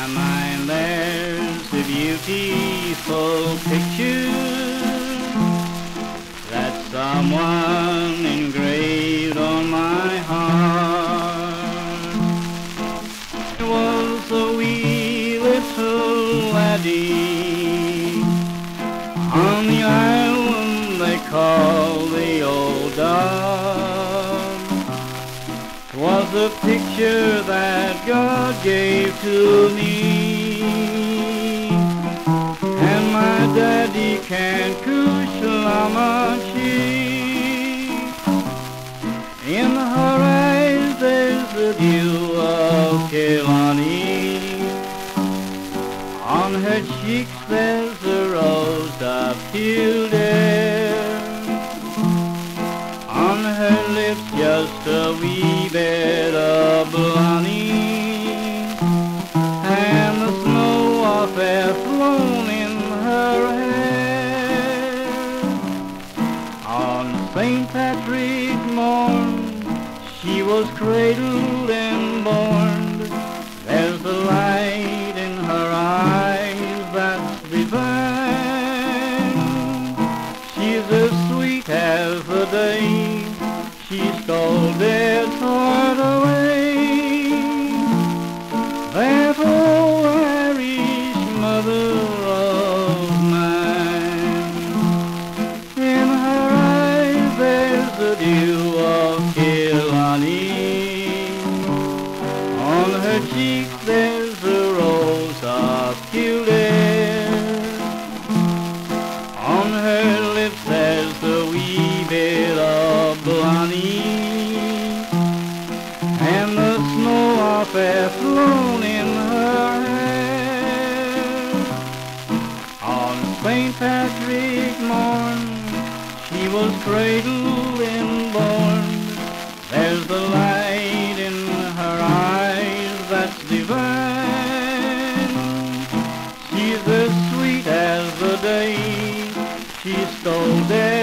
my mind there's a beautiful picture that someone engraved on my heart. It was a wee little laddie on the island they call A picture that God gave to me, and my daddy can't kushlamachie. In her eyes there's the dew of Killarney. On her cheeks there's the rose of Kildare. On her lips just a wee of air flown in her hair. On St. Patrick morn she was cradled and born. There's the light in her eyes that's divine. She's as sweet as the day she stole dead the dew of oh, Killarney. On her cheek there's the rose of Kildare. On her lips there's the wee bit of honey. And the snow of air flown in her hair. On St. Patrick morn she was cradled golden.